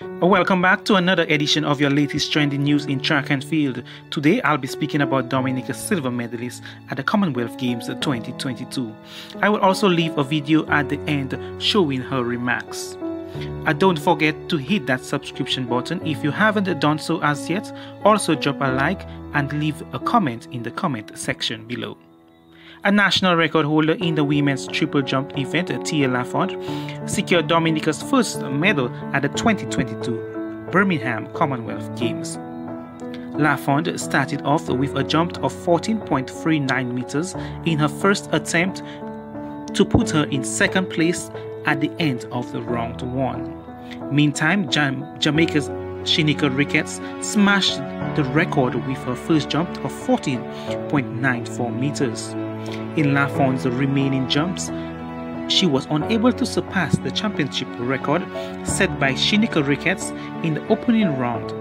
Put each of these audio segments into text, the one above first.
Welcome back to another edition of your latest trending news in track and field. Today I'll be speaking about Dominica's silver medalist at the Commonwealth Games 2022. I will also leave a video at the end showing her remarks. And uh, don't forget to hit that subscription button if you haven't done so as yet. Also drop a like and leave a comment in the comment section below. A national record holder in the women's triple jump event, Thea Lafond, secured Dominica's first medal at the 2022 Birmingham Commonwealth Games. Lafond started off with a jump of 14.39 meters in her first attempt to put her in second place at the end of the round one. Meantime, Jam- Jamaica's Shanieka Ricketts smashed the record with her first jump of 14.94 meters. In Lafond's remaining jumps, she was unable to surpass the championship record set by Shanieka Ricketts in the opening round.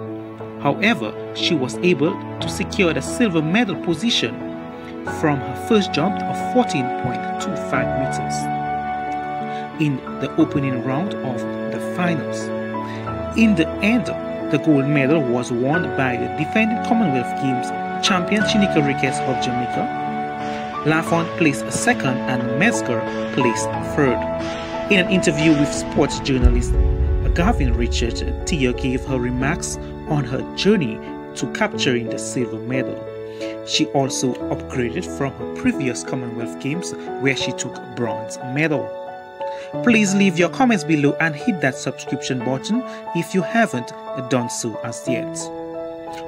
However, she was able to secure the silver medal position from her first jump of 14.25 meters in the opening round of the finals. In the end, the gold medal was won by the defending Commonwealth Games champion Shanieka Ricketts of Jamaica Lafond placed second and Metzger placed third. In an interview with sports journalist Garvin Richard, Thea gave her remarks on her journey to capturing the silver medal. She also upgraded from her previous Commonwealth Games where she took bronze medal. Please leave your comments below and hit that subscription button if you haven't done so as yet.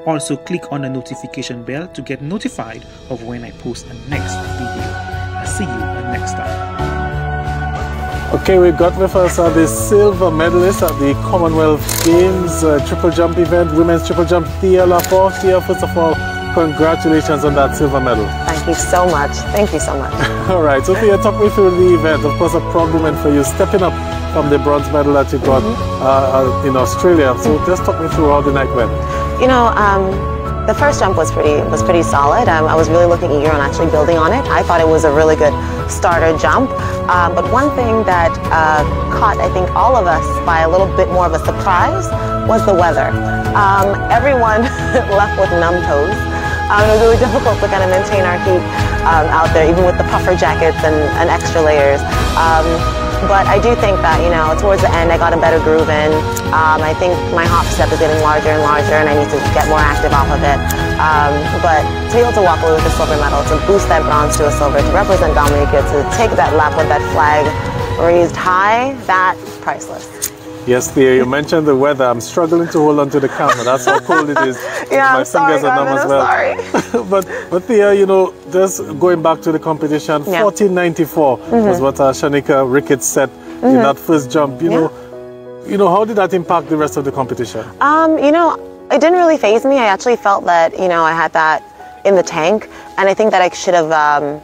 Also click on the notification bell to get notified of when I post the next video. I'll see you next time. Okay, we've got with us uh, the silver medalist at the Commonwealth Games uh, triple jump event, women's triple jump, Thea Lafond. Thea, first of all, congratulations on that silver medal. Thank you so much. Thank you so much. all right, so Thea, talk me through the event. Of course, a proud moment for you stepping up from the bronze medal that you got mm -hmm. uh, in Australia. So just talk me through how the night went. You know, um, the first jump was pretty was pretty solid. Um, I was really looking eager on actually building on it. I thought it was a really good starter jump. Uh, but one thing that uh, caught, I think, all of us by a little bit more of a surprise was the weather. Um, everyone left with numb toes. Um, it was really difficult to kind of maintain our heat um, out there, even with the puffer jackets and, and extra layers. But I do think that, you know, towards the end I got a better groove in. Um, I think my hop step is getting larger and larger and I need to get more active off of it. Um, but to be able to walk away with a silver medal, to boost that bronze to a silver, to represent Dominica, to take that lap with that flag raised high, that's priceless. Yes, Thea, you mentioned the weather. I'm struggling to hold on to the camera. That's how cold it is. yeah, My I'm fingers sorry, are numb as well. Sorry. but, but Thea, you know, just going back to the competition, yeah. 1494 mm-hmm. was what uh, Shanieka Ricketts set mm-hmm. in that first jump. You yeah. know, you know, how did that impact the rest of the competition? Um, you know, it didn't really phase me. I actually felt that, you know, I had that in the tank, and I think that I should have. Um,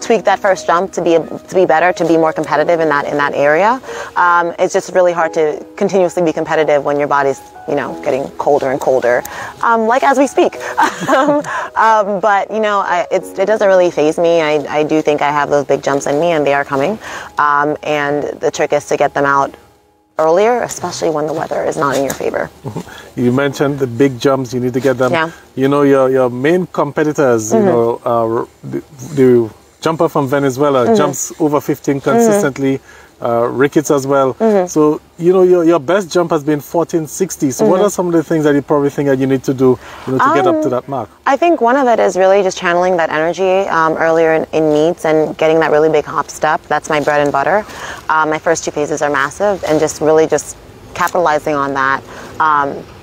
tweak that first jump to be to be better, to be more competitive in that in that area. Um, it's just really hard to continuously be competitive when your body's you know getting colder and colder, um, like as we speak. um, um, but you know, I, it doesn't really phase me. I, I do think I have those big jumps in me, and they are coming. Um, and the trick is to get them out earlier, especially when the weather is not in your favor. You mentioned the big jumps, you need to get them. Yeah. You know, your, your main competitors, mm-hmm. you know, uh, the, the jumper from Venezuela mm -hmm. jumps over 15 consistently. Mm -hmm. Uh, Ricketts as well. Mm -hmm. So, you know, your, your best jump has been 1460. So, what are mm-hmm. some of the things that you probably think that you need to do you know, to um, get up to um, that mark? I think one of it is really just channeling that energy um, earlier in, in, meets and getting that really big hop step. That's my bread and butter. Um, my first two phases are massive and just really just capitalizing on that.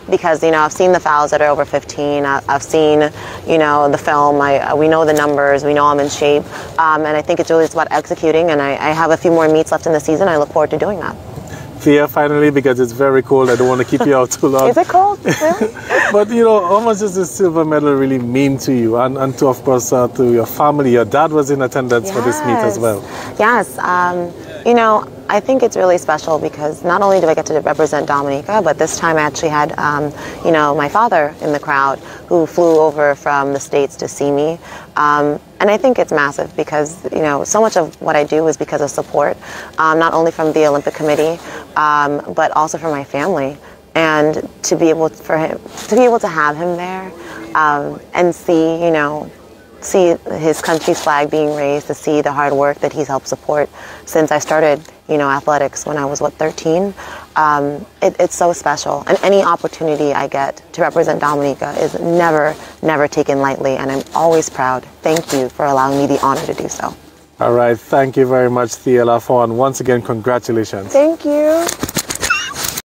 Because you know I've seen the fouls that are over 15. I've seen you know the film. I, we know the numbers. We know I'm in shape, um, and I think it's really just about executing. And I, I have a few more meets left in the season. I look forward to doing that. Thea, finally, because it's very cold. I don't want to keep you out too long. Is it cold? but you know, how much does the silver medal really mean to you, and, and to of course uh, to your family? Your dad was in attendance yes. for this meet as well. Yes. Um, you know, I think it's really special because not only do I get to represent Dominica, but this time I actually had, um, you know, my father in the crowd who flew over from the States to see me. Um, and I think it's massive because, you know, so much of what I do is because of support, um, not only from the Olympic Committee, um, but also from my family. and to be able for him to be able to have him there um, and see you know see his country's flag being raised to see the hard work that he's helped support since I started you know athletics when I was what 13 um, it, it's so special. And any opportunity I get to represent Dominica is never never taken lightly and I'm always proud. Thank you for allowing me the honor to do so. All right. Thank you very much Thea Lafond once again congratulations. Thank you